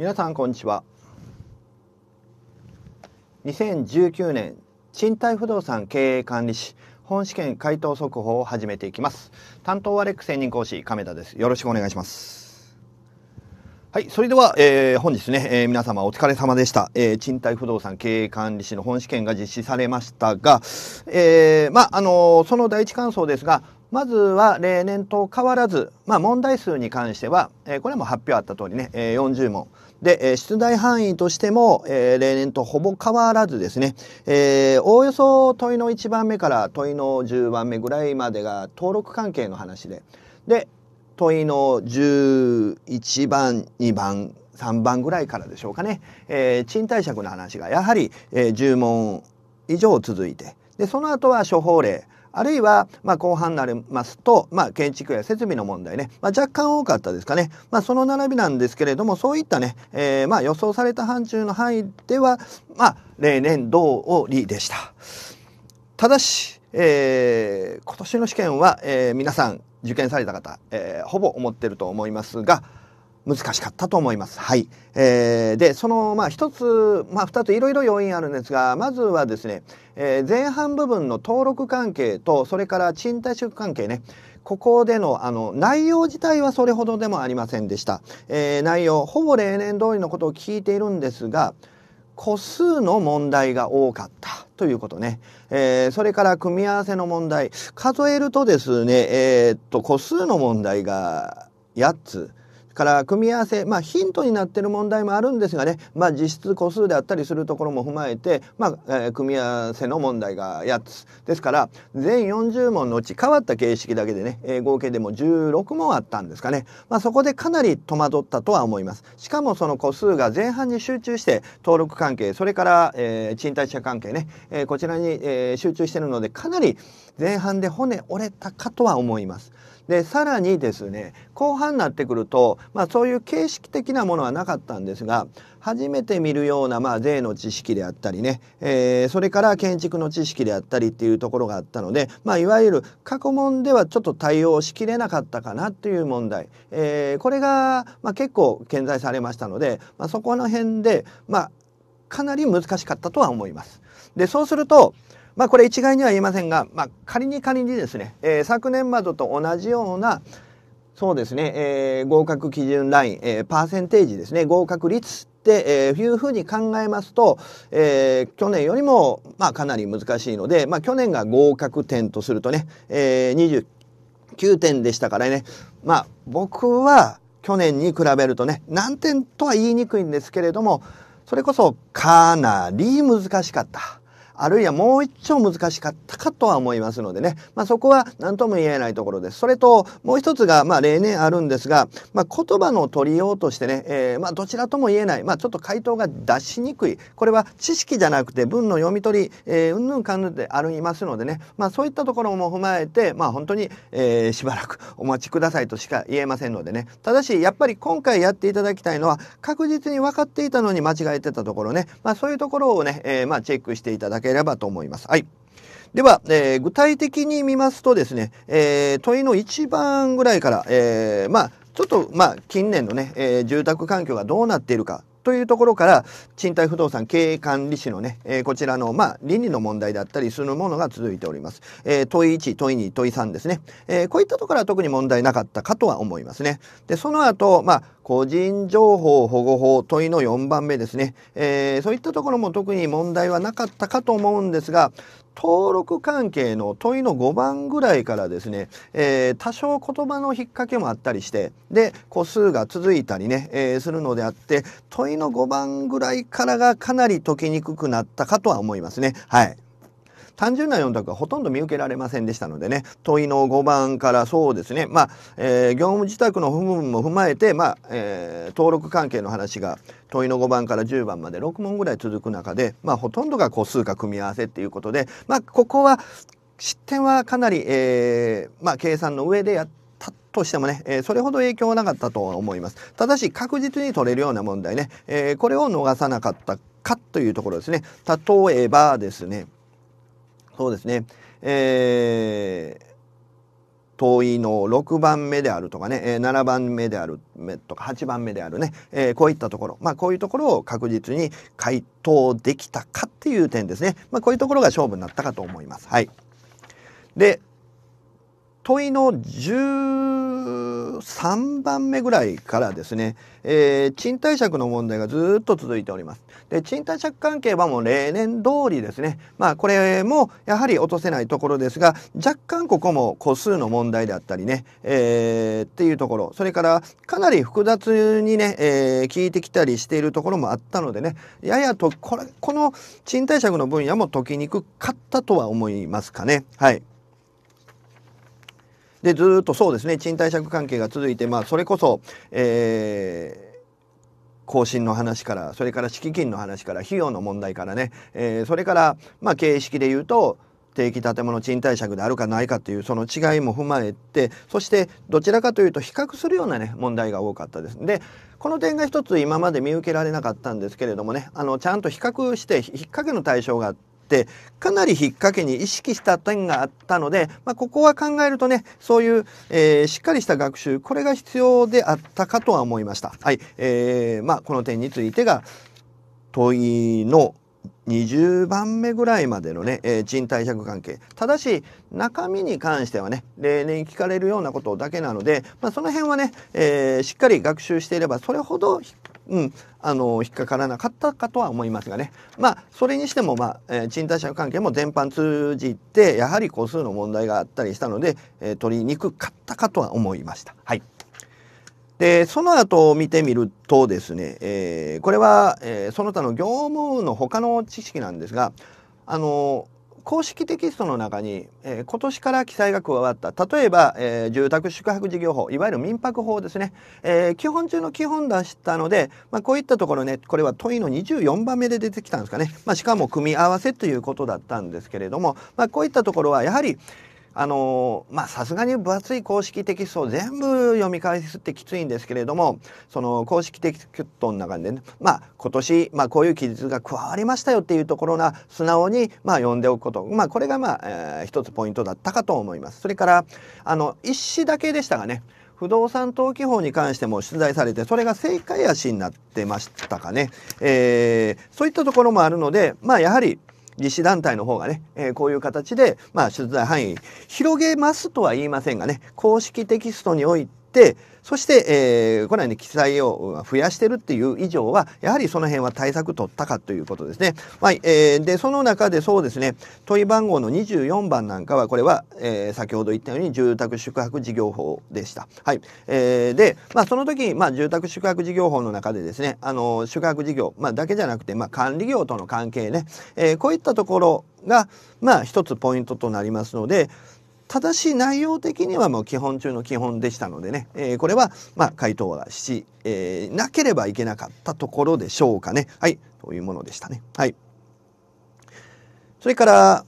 皆さんこんにちは。2019年賃貸不動産経営管理士本試験回答速報を始めていきます。担当はレック専任講師亀田です。よろしくお願いします。はいそれでは、えー、本日ね、えー、皆様お疲れ様でした、えー、賃貸不動産経営管理士の本試験が実施されましたが、えー、まああのその第一感想ですがまずは例年と変わらず、まあ、問題数に関しては、えー、これも発表あった通りね、えー、40問。で、えー、出題範囲としても、えー、例年とほぼ変わらずですね、えー、おおよそ問いの1番目から問いの10番目ぐらいまでが登録関係の話で、で、問いの11番、2番、3番ぐらいからでしょうかね、えー、賃貸借の話がやはり、えー、10問以上続いて、で、その後は処方例、あるいは、まあ、後半になりますと、まあ、建築や設備の問題ね、まあ、若干多かったですかね。まあ、その並びなんですけれども、そういったね、えー、まあ、予想された範疇の範囲では、まあ、例年通りでした。ただし、えー、今年の試験は、えー、皆さん受験された方、えー、ほぼ思ってると思いますが、難しかったと思います。はい。えー、で、その、まあ、一つ、まあ、二ついろいろ要因あるんですが、まずはですね、えー、前半部分の登録関係と、それから賃貸借関係ね、ここでのあの内容自体はそれほどでもありませんでした。えー、内容、ほぼ例年通りのことを聞いているんですが、個数の問題が多かったということね。えー、それから組み合わせの問題。数えるとですね、えー、っと、個数の問題が8つ。から組み合わせ、まあ、ヒントになってる問題もあるんですがね、まあ、実質個数であったりするところも踏まえて、まあえー、組み合わせの問題が8つ。ですから全40問のうち変わった形式だけでね、えー、合計でも16問あったんですかね、まあ、そこでかなり戸惑ったとは思います。しかもその個数が前半に集中して登録関係それから、えー、賃貸者関係ね、えー、こちらに、えー、集中してるのでかなり前半で骨折れたかとは思います。でさらにですね後半になってくると、まあ、そういう形式的なものはなかったんですが初めて見るような、まあ、税の知識であったりね、えー、それから建築の知識であったりっていうところがあったので、まあ、いわゆる過去問ではちょっと対応しきれなかったかなという問題、えー、これが、まあ、結構顕在されましたので、まあ、そこの辺で、まあ、かなり難しかったとは思います。でそうするとまあこれ一概には言えませんが、まあ仮に仮にですね、えー、昨年までと同じような、そうですね、えー、合格基準ライン、えー、パーセンテージですね、合格率って、えー、いうふうに考えますと、えー、去年よりも、まあ、かなり難しいので、まあ、去年が合格点とするとね、えー、29点でしたからね、まあ、僕は去年に比べるとね、何点とは言いにくいんですけれども、それこそかなり難しかった。あるいはもう一丁難しかったかとは思いますのでね、まあ、そこは何とも言えないところです。それともう一つが、まあ、例年あるんですが、まあ、言葉の取りようとしてね、えー、まあ、どちらとも言えない、まあ、ちょっと回答が出しにくい。これは知識じゃなくて文の読み取り、えー、うんぬんかんぬんでありますのでね、まあ、そういったところも踏まえて、まあ、本当に、えー、しばらくお待ちくださいとしか言えませんのでね。ただしやっぱり今回やっていただきたいのは確実に分かっていたのに間違えてたところね、まあ、そういうところをね、えー、まあチェックしていただければと思います。はい。では、えー、具体的に見ますとですね、えー、問いの一番ぐらいから、えー、まあ、ちょっと、まあ、近年のね、えー、住宅環境がどうなっているかというところから賃貸不動産経営管理士のね、えー、こちらの、まあ、倫理の問題だったりするものが続いております。えー、問い1、問い2、問い3ですね。えー、こういったところは特に問題なかったかとは思いますね。で、その後、まあ、個人情報保護法問いの4番目ですね。えー、そういったところも特に問題はなかったかと思うんですが、登録関係の問いの5番ぐらいからですね、えー、多少言葉の引っ掛けもあったりしてで個数が続いたりね、えー、するのであって問いの5番ぐらいからがかなり解きにくくなったかとは思いますね。はい単純な4択はほとんど見受けられませんでしたのでね問いの5番からそうですねまあ、えー、業務自宅の部分も踏まえて、まあえー、登録関係の話が問いの5番から10番まで6問ぐらい続く中で、まあ、ほとんどが個数か組み合わせっていうことで、まあ、ここは失点はかなり、えーまあ、計算の上でやったとしてもね、えー、それほど影響はなかったと思います。ただし確実に取れるような問題ね、えー、これを逃さなかったかというところですね。例えばですね、そうですね。えー、遠いの6番目であるとかね、え、7番目であるとか8番目であるね、え、こういったところ、まあ、こういうところを確実に回答できたかっていう点ですね、まあ、こういうところが勝負になったかと思います。はい、で問いの13番目ぐらいからですね、えー、賃貸借の問題がずっと続いております。で賃貸借関係はもう例年通りですねまあこれもやはり落とせないところですが若干ここも個数の問題であったりね、えー、っていうところそれからかなり複雑にね、えー、聞いてきたりしているところもあったのでねややとこれこの賃貸借の分野も解きにくかったとは思いますかねはい。でずっとそうですね賃貸借関係が続いてまあそれこそ、えー、更新の話からそれから敷金の話から費用の問題からね、えー、それからまあ形式で言うと定期建物賃貸借であるかないかっていうその違いも踏まえてそしてどちらかというと比較するようなね問題が多かったです。でこの点が一つ今まで見受けられなかったんですけれどもねあのちゃんと比較して引っ掛けの対象があってってかなり引っ掛けに意識した点があったので、まあ、ここは考えるとねそういう、えー、しっかりした学習これが必要であったかとは思いました。はいえーまあ、この点についてが問いの20番目ぐらいまでのね、えー、賃貸借関係ただし中身に関してはね例年聞かれるようなことだけなので、まあ、その辺はね、えー、しっかり学習していればそれほど引っうん、あの引っかからなかったかとは思いますがね。まあそれにしても、まあえー、賃貸借関係も全般通じてやはり個数の問題があったりしたので、えー、取りにくかったかとは思いました。はい。でその後を見てみるとですね、えー、これは、えー、その他の業務の他の知識なんですがあの公式テキストの中に、えー、今年から記載が加わった。例えば、えー、住宅宿泊事業法いわゆる民泊法ですね、えー、基本中の基本出したので、まあ、こういったところねこれは問いの24番目で出てきたんですかね、まあ、しかも組み合わせということだったんですけれども、まあ、こういったところはやはりあのまあさすがに分厚い公式テキストを全部読み返すってきついんですけれどもその公式テキストの中でねまあ今年、まあ、こういう記述が加わりましたよっていうところが素直に、まあ、読んでおくことまあこれがまあ、えー、一つポイントだったかと思います。それからあの一紙だけでしたがね不動産登記法に関しても出題されてそれが正解足になってましたかね、えー、そういったところもあるのでまあやはり実施団体の方がね、えー、こういう形で、まあ、取材範囲広げますとは言いませんがね公式テキストにおいてそして、えー、このように記載を増やしてるっていう以上はやはりその辺は対策取ったかということですね。はい、えー、でその中でそうですね問い番号の24番なんかはこれは、えー、先ほど言ったように住宅宿泊事業法でした。はい、えー、で、まあ、その時、まあ、住宅宿泊事業法の中でですねあの宿泊事業、まあ、だけじゃなくて、まあ、管理業との関係ね、えー、こういったところが、まあ、一つポイントとなりますのでただし内容的にはもう基本中の基本でしたのでね、えー、これはま回答はし、えー、なければいけなかったところでしょうかね。はい。というものでしたね。はい。それから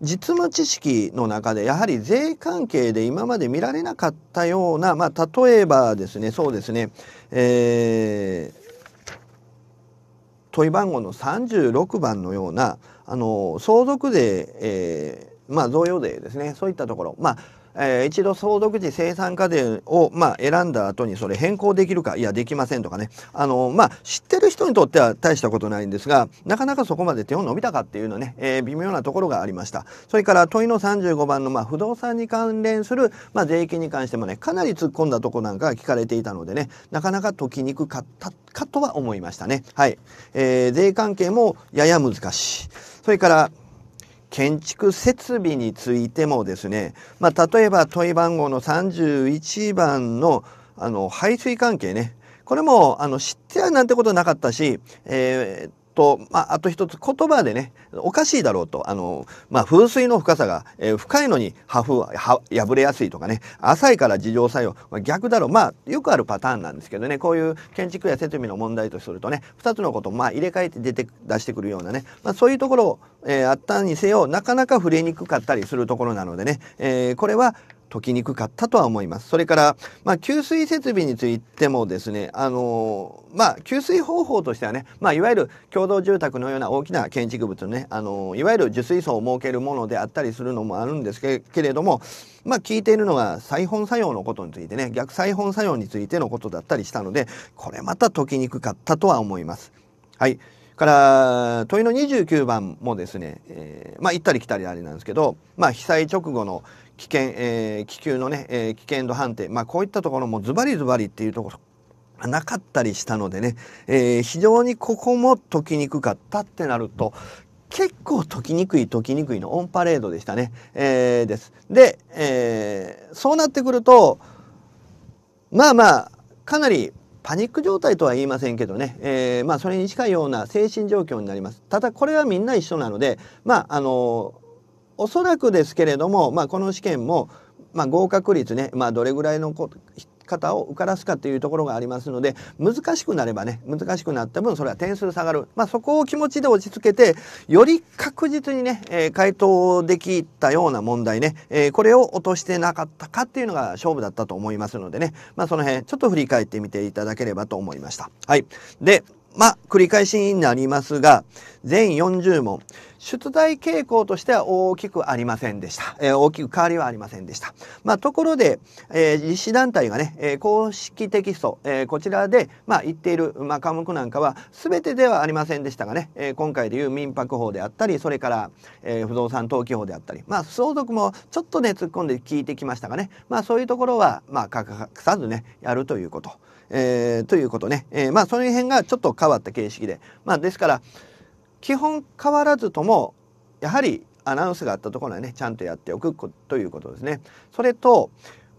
実務知識の中でやはり税関係で今まで見られなかったような、まあ、例えばですねそうですね、えー、問い番号の36番のようなあの相続税、えーまあ、贈与税ですねそういったところ。まあえー、一度相続時生産家電を、まあ、選んだ後にそれ変更できるかいやできませんとかね。あの、まあ、知ってる人にとっては大したことないんですがなかなかそこまで手を伸びたかっていうのね、えー、微妙なところがありました。それから問いの35番の、まあ、不動産に関連する、まあ、税金に関してもねかなり突っ込んだとこなんかが聞かれていたのでねなかなか解きにくかったかとは思いましたね。はい、えー、税関係もやや難しい。それから建築設備についてもですね、まあ、例えば問い番号の31番のあの排水関係ね。これもあの知ってはなんてことなかったし、えー、と、まあ、あと一つ言葉でねおかしいだろうとあの、まあ、風水の深さが、えー、深いのに破風は破れやすいとかね浅いから自浄作用、まあ、逆だろう。まあよくあるパターンなんですけどねこういう建築や設備の問題とするとね2つのことをまあ入れ替えて出て出してくるようなね、まあ、そういうところ、えー、あったにせよなかなか触れにくかったりするところなのでね、えー、これは解きにくかったとは思います。それから、まあ、給水設備についてもですね、あのまあ、給水方法としてはね、まあ、いわゆる共同住宅のような大きな建築物ね、あのいわゆる受水槽を設けるものであったりするのもあるんですけれども、まあ、聞いているのが再本作用のことについてね、逆再本作用についてのことだったりしたので、これまた解きにくかったとは思います。はい。から問いの29番もですね、えー、まあ行ったり来たりあれなんですけど、まあ被災直後の危険、えー、気球のね、えー、危険度判定、まあ、こういったところもズバリズバリっていうところなかったりしたのでね、えー、非常にここも解きにくかったってなると結構解きにくい解きにくいのオンパレードでしたね。えー、です。で、えー、そうなってくるとまあまあかなりパニック状態とは言いませんけどね、えー、まあそれに近いような精神状況になります。ただこれはみんな一緒なので、まああのおそらくですけれども、まあ、この試験も、まあ、合格率ね、まあ、どれぐらいの方を受からすかというところがありますので難しくなればね難しくなった分それは点数下がる、まあ、そこを気持ちで落ち着けてより確実にね、えー、回答できたような問題ね、えー、これを落としてなかったかっていうのが勝負だったと思いますのでね、まあ、その辺ちょっと振り返ってみていただければと思いました。はい、でまあ、繰り返しになりますが、全40問、出題傾向としては大きくありませんでした。えー、大きく変わりはありませんでした。まあ、ところで、えー、実施団体がね、えー、公式テキスト、えー、こちらで、まあ、言っている、まあ、科目なんかは、全てではありませんでしたがね、えー、今回でいう民泊法であったり、それから、えー、不動産登記法であったり、まあ、相続もちょっとね、突っ込んで聞いてきましたがね、まあ、そういうところは、まあ、隠さずね、やるということ。えー、ということね、えー、まあその辺がちょっと変わった形式でまあですから基本変わらずともやはりアナウンスがあったところはねちゃんとやっておくということですね。それと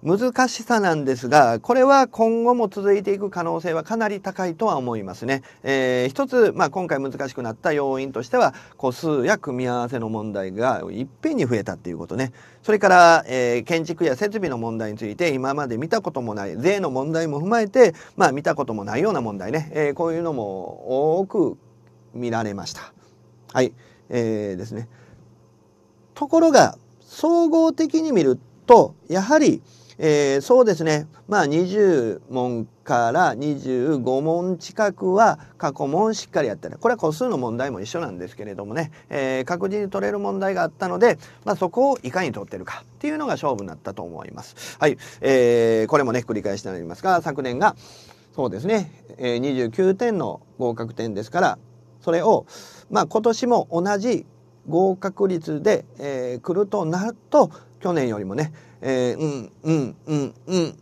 難しさなんですがこれは今後も続いていく可能性はかなり高いとは思いますね。えー、一つ、まあ、今回難しくなった要因としては個数や組み合わせの問題がいっぺんに増えたっていうことねそれから、えー、建築や設備の問題について今まで見たこともない税の問題も踏まえて、まあ、見たこともないような問題ね、えー、こういうのも多く見られました。はい、えー、ですね。ところが総合的に見るとやはりえー、そうですね。まあ20問から25問近くは過去問しっかりやってるこれは個数の問題も一緒なんですけれどもね、えー、確実に取れる問題があったので、まあ、そこをいかに取ってるかっていうのが勝負になったと思います。はい、えー、これもね繰り返しになりますが昨年がそうですね、えー、29点の合格点ですからそれを、まあ、今年も同じ合格率で、えー、来るとなると去年よりもねえー、うんうんうんうん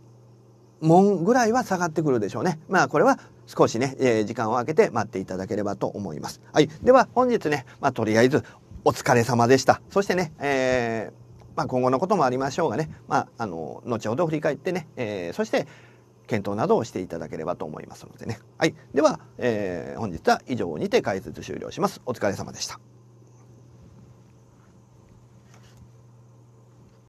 門ぐらいは下がってくるでしょうね。まあこれは少しね、えー、時間を空けて待っていただければと思います。はい。では本日ね、まあとりあえずお疲れ様でした。そしてね、えー、まあ今後のこともありましょうがね、まああの、後ほど振り返ってね、えー、そして検討などをしていただければと思いますのでね。はい。では、えー、本日は以上にて解説終了します。お疲れ様でした。